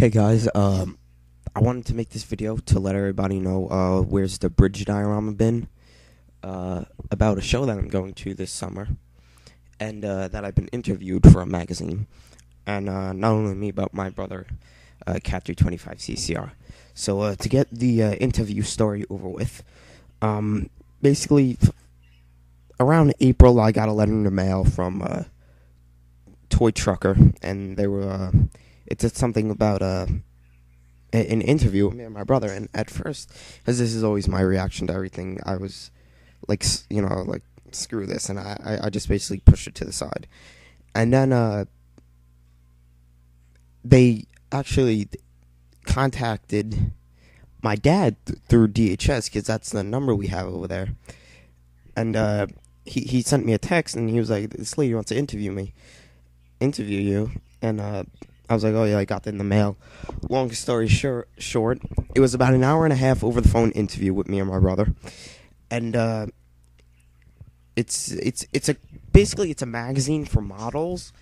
Hey guys, um, I wanted to make this video to let everybody know uh, where's the bridge diorama been uh, about a show that I'm going to this summer, and uh, that I've been interviewed for a magazine, and uh, not only me but my brother, uh, Cat 325 CCR. So uh, to get the uh, interview story over with, um, basically around April I got a letter in the mail from Toy Trucker, and they were. It did something about uh, an interview with me and my brother. And at first, as this is always my reaction to everything, I was like, you know, like screw this, and I, I, I just basically pushed it to the side. And then uh, they actually contacted my dad th- through DHS because that's the number we have over there. And uh, he he sent me a text and he was like, "This lady wants to interview me, interview you." And uh, I was like, "Oh yeah, I got that in the mail." Long story short, it was about an hour and a half over the phone interview with me and my brother, and uh, it's it's it's a basically it's a magazine for models.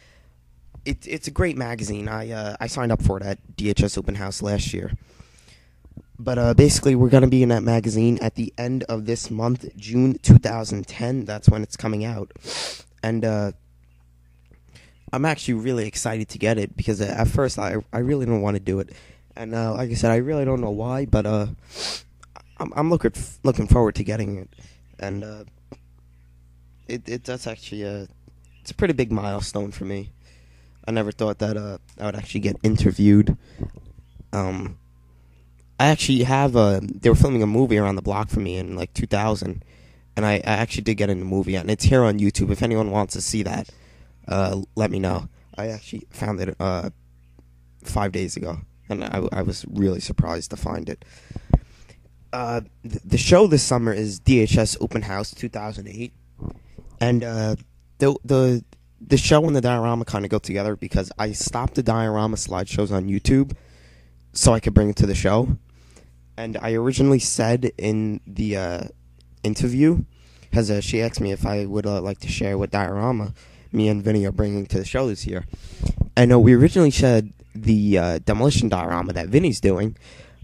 It's it's a great magazine. I uh, I signed up for it at DHS Open House last year. But uh, basically, we're gonna be in that magazine at the end of this month, June 2010. That's when it's coming out, and uh, I'm actually really excited to get it because uh, at first I I really don't want to do it, and uh, like I said, I really don't know why, but uh, I'm I'm looking looking forward to getting it, and uh, it it that's actually a it's a pretty big milestone for me. I never thought that uh I would actually get interviewed. Um, I actually have a. They were filming a movie around the block for me in like 2000, and I, I actually did get in the movie, and it's here on YouTube. If anyone wants to see that, uh, let me know. I actually found it uh, five days ago, and I, I was really surprised to find it. Uh, th- the show this summer is DHS Open House 2008, and uh, the the the show and the diorama kind of go together because I stopped the diorama slideshows on YouTube so I could bring it to the show. And I originally said in the uh, interview, because she asked me if I would like to share with diorama me and Vinny are bringing to the show this year. I know we originally said the uh, demolition diorama that Vinny's doing,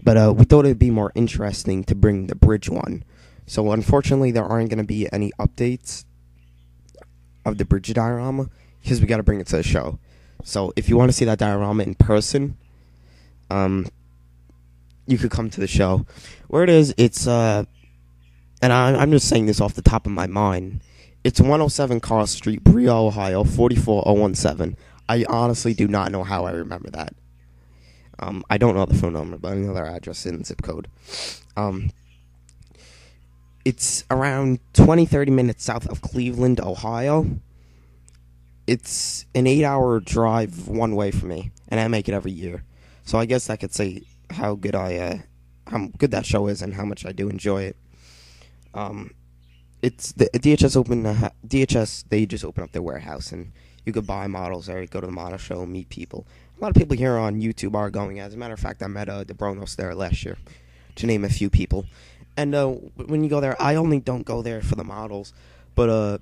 but uh, we thought it'd be more interesting to bring the bridge one. So unfortunately, there aren't going to be any updates of the bridge diorama because we got to bring it to the show. So if you want to see that diorama in person, um, you could come to the show. Where it is, it's uh, and I, I'm just saying this off the top of my mind. It's 107 Carl Street, Berea, Ohio, 44017. I honestly do not know how I remember that. Um, I don't know the phone number, but I know their address and zip code. Um, it's around 20, 30 minutes south of Cleveland, Ohio. It's an eight hour drive one way for me, and I make it every year. So I guess I could say how good I, uh, how good that show is, and how much I do enjoy it. Um, it's the DHS open DHS. They just open up their warehouse, and you could buy models there. Go to the model show, meet people. A lot of people here on YouTube are going. As a matter of fact, I met uh, DeBronos there last year, to name a few people. And uh, when you go there, I only don't go there for the models, but uh,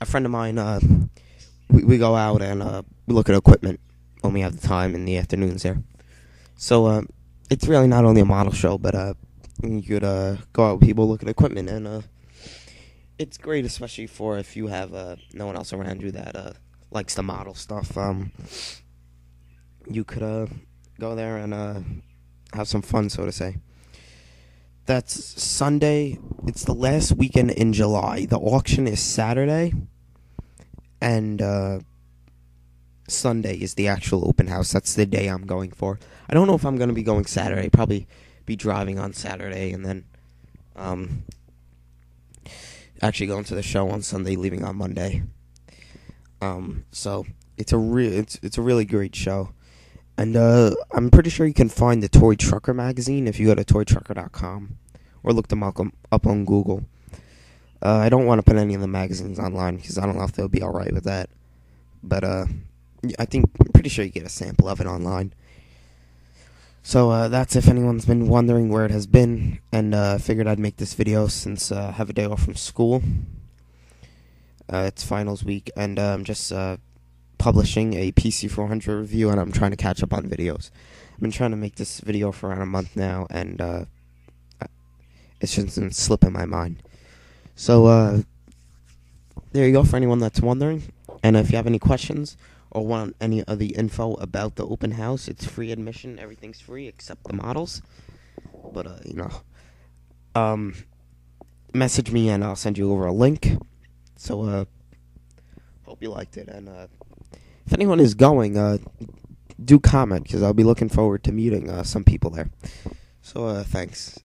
a friend of mine, uh, we, we go out and uh, we look at equipment when we have the time in the afternoons there. So uh, it's really not only a model show, but uh, you could uh, go out with people, look at equipment, and uh, it's great, especially for if you have uh, no one else around you that uh, likes the model stuff. Um, you could uh, go there and uh, have some fun, so to say. That's Sunday. It's the last weekend in July. The auction is Saturday, and uh, Sunday is the actual open house. That's the day I'm going for. I don't know if I'm going to be going Saturday. Probably be driving on Saturday and then um, actually going to the show on Sunday, leaving on Monday. Um, so it's a re- it's it's a really great show. And uh, I'm pretty sure you can find the Toy Trucker magazine if you go to toytrucker.com or look them up, up on Google. Uh, I don't want to put any of the magazines online because I don't know if they'll be alright with that. But uh, I think, I'm pretty sure you get a sample of it online. So uh, that's if anyone's been wondering where it has been. And uh, figured I'd make this video since uh, I have a day off from school. Uh, it's finals week, and uh, I'm just uh, publishing a PC400 review, and I'm trying to catch up on videos. I've been trying to make this video for around a month now, and it's just been slipping my mind. So there you go for anyone that's wondering. And if you have any questions or want any of the info about the open house, it's free admission. Everything's free except the models. But uh, you know, um, message me and I'll send you over a link. So uh, hope you liked it. And uh, if anyone is going, uh, do comment because I'll be looking forward to meeting uh, some people there. So uh, thanks.